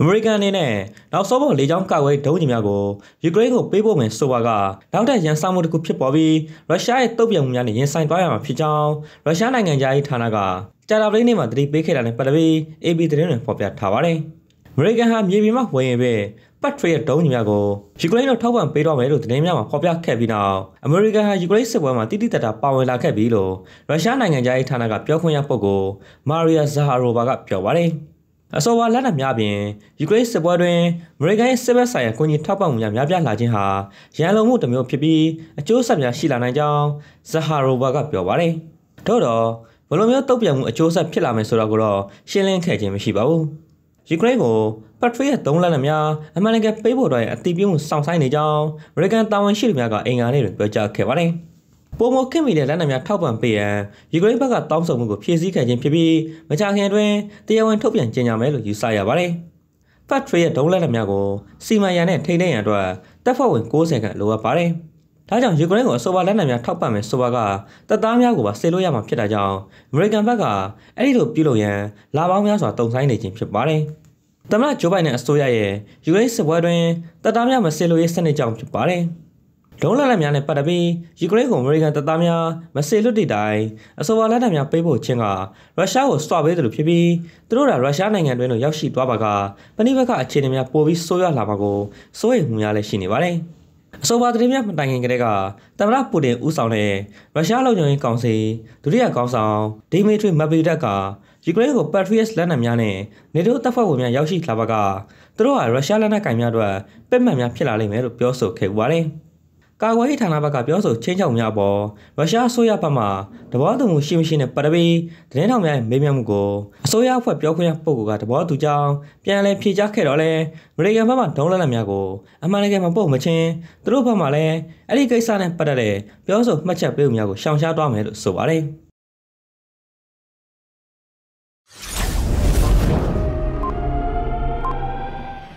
အမေရိကန်အနေနဲ့နောက်ဆုံးပေါ်လေကြောင်းကာကွယ်ဒုံးကျည်များကိုယူကရိန်းကိုပေးပို့မယ်ဆိုပါကနောက်ထပ်ရန်ဆောင်မှုတစ်ခုဖြစ်ပေါ်ပြီးရုရှားရဲ့တုံ့ပြန်မှုများနဲ့ရင်ဆိုင်သွားရမှာဖြစ်ကြောင်းရုရှားနိုင်ငံသားရေးဌာနကကြာတာပလေးနေ့မှာတတိပေးခဲ့တာနဲ့ပတ်သက်ပြီး AB သတင်းတွေဖော်ပြထားပါတယ်။အမေရိကန်ဟာမြေပြင်မှာဝင်ရင်ပဲပတ်ထရီရဲ့ဒုံးကျည်များကိုယူကရိန်းတို့ထောက်ပံ့ပေးတော့မယ်လို့သတင်းများမှာဖော်ပြခဲ့ပြီးနောက်အမေရိကန်ဟာယူကရိန်းစစ်ပွဲမှာတိတိတတ်တာပါဝင်လာခဲ့ပြီလို့ရုရှားနိုင်ငံသားရေးဌာနကပြောခွင့်ရပုဂ္ဂိုလ်မာရီယာဇာဟာရိုဗာကပြောပါတယ်။ အစောဝါလက်နက်များပြင်ယူကရိန်းစစ်ပွဲတွင်အမေရိကန်ရဲ့စစ်ဘက်ဆိုင်ရာကိုကြီးထောက်ပံ့မှုများများပြားလာခြင်းဟာရန်လုံမှုတစ်မျိုးဖြစ်ပြီးအကျိုးဆက်များရှိလာနိုင်ကြောင်းဇဟာရိုဘာကပြောပါတယ်။ထို့တော့ဘလိုမျိုးတုံ့ပြန်မှုအကျိုးဆက်ဖြစ်လာမယ်ဆိုတာကိုတော့ရှင်းလင်းခဲ့ခြင်းမရှိပါဘူး။ယူကရိန်းကိုပတ်ထရီရဲ့သုံးလက်နက်များအမှန်တကယ်ပေးဖို့တော့အတိပြုံးစောင့်ဆိုင်နေကြောင်းအမေရိကန်တာဝန်ရှိသူများကအင်္ဂါနေ့တွင်ပြောကြားခဲ့ပါတယ်။ ပုံမခင်မီတဲ့လက်နက်များထောက်ပံ့ပေးရန်ယူကရိန်းဘက်ကတောင်းဆိုမှုကိုဖြည့်ဆည်းခဲ့ခြင်းဖြစ်ပြီးမကြာခင်တွင်တရားဝင်ထုတ်ပြန်ကြေညာမယ်လို့ယူဆရပါတယ်။ဖတ်ထရီရဲ့ဒုံးလက်နက်များကိုစီမံရန်နဲ့ထိန်းသိမ်းရန်အတွက်တပ်ဖွဲ့ဝင်60ခန့်လိုအပ်ပါတယ်။ဒါကြောင့်ယူကရိန်းကိုအဆိုပါလက်နက်များထောက်ပံ့မယ်ဆိုပါကတပ်သားများကိုပါဆေလို့ရမှာဖြစ်တာကြောင့်အမေရိကန်ဘက်ကအဲ့ဒီလိုပြုလုပ်ရန်လာပေါင်းများစွာတုံ့ဆိုင်နေခြင်းဖြစ်ပါတယ်။သမ္မတဂျိုးဘိုင်ဒန်အစိုးရရဲ့ယူကရိန်းစစ်ပွဲတွင်တပ်သားများမဆေလို့ရေးစနစ်ကြောင့်ဖြစ်ပါတယ်။ ဒုံးလက်နက်များနဲ့ပတ်သက်ပြီးယူကရိန်းကိုအမေရိကန်တပ်သားများမဆေလွတ်တဲ့တိုင်အဆိုပါလက်နက်များပေးဖို့ချင်းကရုရှားကိုစွပေးတယ်လို့ဖြစ်ပြီးသူတို့ကရုရှားနိုင်ငံတွင်းကိုရောက်ရှိသွားပါကပဏိပက္ခအခြေအနေများပိုပြီးဆိုးရွားလာမှာကိုစိုးရိမ်မှုများလည်းရှိနေပါတယ်။အဆိုပါသတင်းများမတိုင်ခင်ကတည်းကသမ္မတပူတင်ဦးဆောင်တဲ့ရုရှားလုံခြုံရေးကောင်စီဒုတိယကောင်ဆောင်ဒီမီထရီမက်ဗီဒက်ကယူကရိန်းကိုပတ်ထရီယက်လက်နက်များနဲ့နေတိုးတပ်ဖွဲ့ဝင်များရောက်ရှိလာပါကသူတို့ကရုရှားလက်နက်ကင်များအတွက်ပစ်မှတ်များဖြစ်လာလိမ့်မယ်လို့ပြောဆိုခဲ့ပါတယ်။ ကာကွယ်ရေးဌာနဘက်ကပြောဆိုချင်းချောက်များပေါ်ရုရှားအစိုးရဘက်မှတဘောသူမှုရှိမရှိနဲ့ပတ်တပြီးသတင်းထောက်များရဲ့မေးမြန်းမှုကိုအစိုးရအဖွဲ့ပြောခွင့်ရပုဂ္ဂိုလ်ကတဘောသူကြောင်းပြန်လည်ဖြေကြားခဲ့တော့လဲအမေရိကန်ဘက်မှဒုံးလက်နက်များကိုအမှန်တကယ်မပုတ်မချင်းသူတို့ဘက်မှလည်းအဲ့ဒီကိစ္စနဲ့ပတ်သက်တဲ့ပြောဆိုမှတ်ချက်ပေးမှုများကိုရှောင်ရှားသွားမယ်လို့ဆိုပါတယ်။